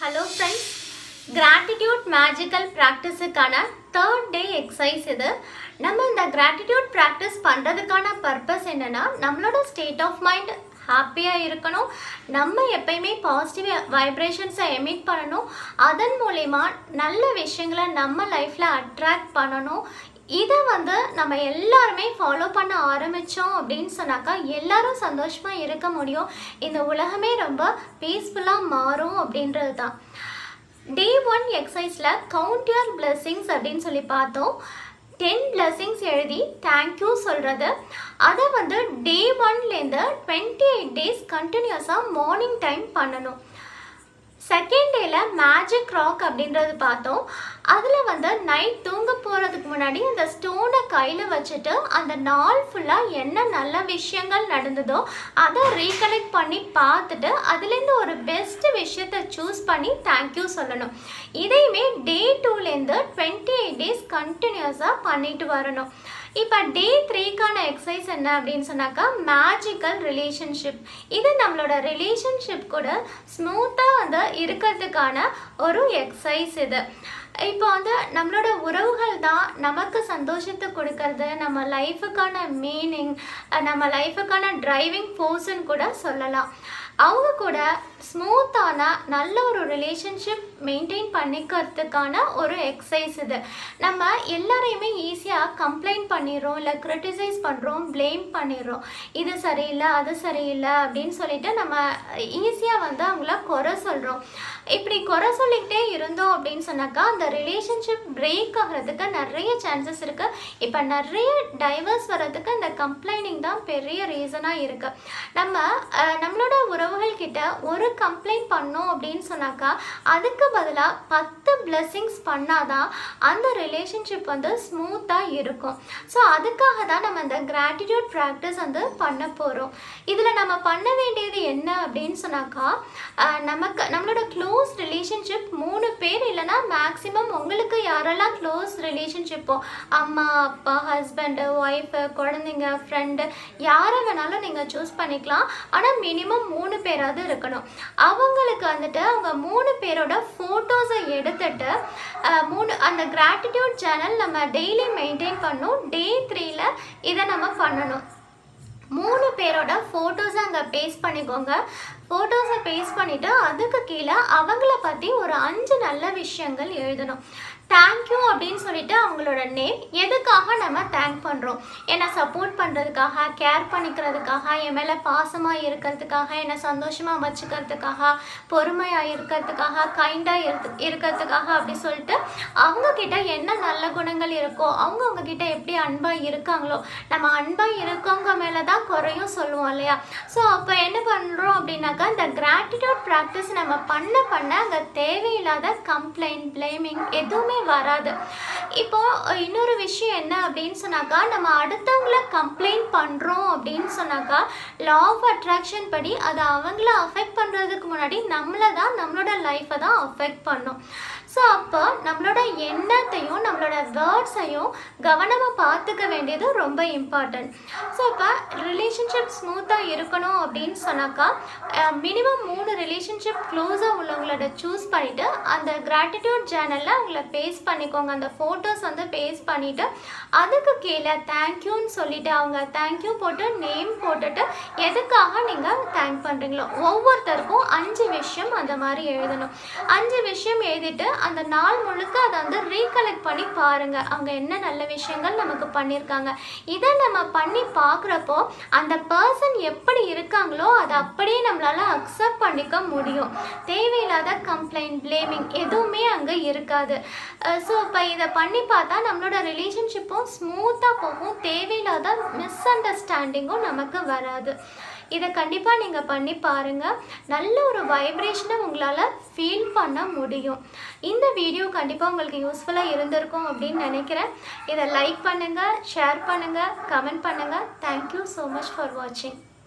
Hello friends gratitude magical ப்ராக்டிஸுக்கான third day exercise இது. நம்ம இந்த கிராட்டிடியூட் ப்ராக்டிஸ் பண்ணுறதுக்கான பர்பஸ் என்னென்னா நம்மளோட ஸ்டேட் ஆஃப் மைண்ட் ஹாப்பியாக இருக்கணும். நம்ம எப்பயுமே பாசிட்டிவ் வைப்ரேஷன்ஸை எமிட் பண்ணணும். அதன் மூலயமா நல்ல விஷயங்களை நம்ம லைஃப்பில் அட்ராக்ட் பண்ணணும். இதை வந்து நம்ம எல்லாருமே ஃபாலோ பண்ண ஆரம்பித்தோம் அப்படின்னு சொன்னாக்கா எல்லாரும் சந்தோஷமாக இருக்க முடியும். இந்த உலகமே ரொம்ப பீஸ்ஃபுல்லாக மாறும் அப்படின்றது தான் டே ஒன் எக்ஸசைஸில் கவுண்ட் யுவர் பிளெஸ்ஸிங்ஸ் அப்படின்னு சொல்லி பார்த்தோம். டென் பிளெஸ்ஸிங்ஸ் எழுதி தேங்க்யூ சொல்கிறது அதை வந்து டே ஒன்லேருந்து டுவெண்ட்டி எயிட் டேஸ் கண்டினியூஸாக மார்னிங் டைம் பண்ணணும். செகண்ட் டேல மேஜிக் ராக் அப்படின்றது பார்த்தோம். அதில் வந்து நைட் தூங்க போகிறதுக்கு முன்னாடி அந்த ஸ்டோனை கையில் வச்சுட்டு அந்த நாள் ஃபுல்லாக என்ன நல்ல விஷயங்கள் நடந்ததோ அதை ரீகலெக்ட் பண்ணி பார்த்துட்டு அதுலேருந்து ஒரு பெஸ்ட் விஷயத்தை சூஸ் பண்ணி தேங்க்யூ சொல்லணும். இதையுமே டே டூலேருந்து டுவெண்ட்டி எயிட் டேஸ் கண்டினியூஸாக பண்ணிட்டு வரணும். இப்போ டே த்ரீக்கான எக்ஸசைஸ் என்ன அப்படின்னு சொன்னாக்கா மேஜிக்கல் ரிலேஷன்ஷிப் இது நம்மளோட ரிலேஷன்ஷிப் கூட ஸ்மூத்தாக வந்து இருக்கிறதுக்கான ஒரு எக்ஸசைஸ் இது. இப்போ வந்து நம்மளோட உறவுகள் தான் நமக்கு சந்தோஷத்தை கொடுக்கறது நம்ம லைஃபுக்கான மீனிங் நம்ம லைஃபுக்கான டிரைவிங் ஃபோர்ஸ்ன்னு கூட சொல்லலாம். அவங்க கூட ஸ்மூத்தான நல்ல ஒரு ரிலேஷன்ஷிப் மெயின்டைன் பண்ணிக்கிறதுக்கான ஒரு எக்ஸசைஸ் இது. நம்ம எல்லாரையுமே ஈஸியாக கம்ப்ளைண்ட் பண்ணிடுறோம் இல்லை க்ரிட்டிசைஸ் பண்ணுறோம் ப்ளேம் பண்ணிடுறோம். இது சரியில்லை அது சரியில்லை அப்படின்னு சொல்லிட்டு நம்ம ஈஸியாக வந்து அவங்கள குறை சொல்கிறோம் இப்படி குறை சொல்லிக்கிட்டே இருந்தோம் அப்படின்னு சொன்னாக்கா அந்த ரிலேஷன்ஷிப் பிரேக் ஆகிறதுக்கு நிறைய சான்சஸ் இருக்குது இப்போ நிறைய டைவர்ஸ் வர்றதுக்கு இந்த கம்ப்ளைனிங் தான் பெரிய ரீசனாக இருக்குது நம்ம நம்மளோட உறவுகள் கிட்ட ஒரு கம்ப்ளைண்ட் பண்ணோம் அப்படின்னு சொன்னாக்கா அதுக்கு பதிலாக பத்து பிளெஸ்ஸிங்ஸ் பண்ணாதான் அந்த ரிலேஷன்ஷிப் வந்து ஸ்மூத்தாக இருக்கும். ஸோ அதுக்காக தான் நம்ம இந்த கிராட்டிடியூட் ப்ராக்டிஸ் வந்து பண்ண போகிறோம் இதில் நம்ம பண்ண வேண்டியது என்ன அப்படின்னு சொன்னாக்கா நமக்கு நம்மளோட க்ளோ க்ளோஸ் ரிலேஷன்ஷிப் மூணு பேர் இல்லைனா மேக்ஸிமம் உங்களுக்கு யாரெல்லாம் க்ளோஸ் ரிலேஷன்ஷிப்போ அம்மா அப்பா ஹஸ்பண்டு ஒய்ஃபு குழந்தைங்க ஃப்ரெண்டு யாரை வேணாலும் நீங்கள் சூஸ் பண்ணிக்கலாம். ஆனால் மினிமம் மூணு பேராவது இருக்கணும். அவங்களுக்கு வந்துட்டு அவங்க மூணு பேரோட ஃபோட்டோஸை எடுத்துட்டு மூணு அந்த கிராட்டிடியூட் சேனல் நம்ம டெய்லி மெயின்டைன் பண்ணணும் டே த்ரீல இதை நம்ம பண்ணணும். மூணு பேரோட ஃபோட்டோஸை அங்கே பேஸ்ட் பண்ணிக்கோங்க. ஃபோட்டோஸை பேஸ்ட் பண்ணிவிட்டு அதுக்கு கீழே அவங்கள பற்றி ஒரு அஞ்சு நல்ல விஷயங்கள் எழுதணும். தேங்க்யூ அப்படின்னு சொல்லிட்டு அவங்களோட நேம் எதுக்காக நம்ம தேங்க் பண்ணுறோம் என்னை சப்போர்ட் பண்ணுறதுக்காக கேர் பண்ணிக்கிறதுக்காக என் மேலே பாசமாக இருக்கிறதுக்காக என்னை சந்தோஷமாக வச்சுக்கிறதுக்காக பொறுமையாக இருக்கிறதுக்காக கைண்டாக இரு இருக்கிறதுக்காக அப்படி சொல்லிட்டு அவங்கக்கிட்ட என்ன நல்ல குணங்கள் இருக்கோ அவங்க அவங்கக்கிட்ட எப்படி அன்பாக இருக்காங்களோ நம்ம அன்பாக இருக்கவங்க மேலே தான் குறையும் சொல்லுவோம் இல்லையா? ஸோ அப்போ என்ன பண்ணுறோம் அப்படின்னாக்கா இந்த கிராட்டிடியூட் ப்ராக்டிஸ் நம்ம பண்ண பண்ண அங்கே தேவையில்லாத கம்ப்ளைண்ட் பிளேமிங் எதுவுமே வராது. இப்போ இன்னொரு விஷயம் என்ன அப்படின்னு சொன்னாக்கா நம்ம அடுத்தவங்கள கம்ப்ளைண்ட் பண்ணுறோம் அப்படின்னு சொன்னாக்கா லா ஆஃப் அட்ராக்ஷன் படி அதை அவங்கள அஃபெக்ட் பண்ணுறதுக்கு முன்னாடி நம்மளை தான் நம்மளோட லைஃப்பை தான் அஃபெக்ட் பண்ணும். ஸோ அப்போ நம்மளோட எண்ணத்தையும் நம்மளோட வேர்ட்ஸையும் கவனமாக பார்த்துக்க வேண்டியது ரொம்ப இம்பார்ட்டன்ட் ஸோ இப்போ ரிலேஷன்ஷிப் ஸ்மூத்தாக இருக்கணும் அப்படின்னு சொன்னாக்கா மினிமம் மூணு ரிலேஷன்ஷிப் க்ளோஸாக உள்ளவங்களோட சூஸ் பண்ணிவிட்டு அந்த கிராட்டிடியூட் ஜேர்னலில் அவங்கள பேஸ் பண்ணிக்கோங்க. அந்த ஃபோட்டோஸ் வந்து பேஸ் பண்ணிவிட்டு அதுக்கு கீழே தேங்க்யூன்னு சொல்லிவிட்டு அவங்க தேங்க்யூ போட்டு நேம் போட்டுட்டு எதுக்காக நீங்கள் தேங்க் பண்ணுறீங்களோ ஒவ்வொருத்தருக்கும் அஞ்சு விஷயம் அந்த மாதிரி எழுதணும். அஞ்சு விஷயம் எழுதிட்டு அந்த நாள் முழுக்க அதை வந்து ரீகலெக்ட் பண்ணி பாருங்கள் அவங்க என்ன நல்ல விஷயங்கள் நமக்கு பண்ணியிருக்காங்க இதை நம்ம பண்ணி பார்க்குறப்போ அந்த பர்சன் எப்படி இருக்காங்களோ அதை அப்படியே நம்மளால் அக்செப்ட் பண்ணிக்க முடியும். தேவையில்லாத கம்ப்ளைண்ட் பிளேமிங் எதுவுமே அங்கே இருக்காது. ஸோ இப்போ இதை பண்ணி பார்த்தா நம்மளோட ரிலேஷன்ஷிப்பும் ஸ்மூத்தாக போகும். தேவையில்லாத மிஸ் அண்டர்ஸ்டாண்டிங்கும் நமக்கு வராது. இதை கண்டிப்பாக நீங்கள் பண்ணி பாருங்கள் நல்ல ஒரு வைப்ரேஷனை உங்களால் ஃபீல் பண்ண முடியும். இந்த வீடியோ கண்டிப்பாக உங்களுக்கு யூஸ்ஃபுல்லாக இருந்திருக்கும் அப்படின்னு நினைக்கிறேன். இதை லைக் பண்ணுங்கள் ஷேர் பண்ணுங்கள் கமெண்ட் பண்ணுங்கள் தேங்க்யூ ஸோ மச் ஃபார் வாட்சிங்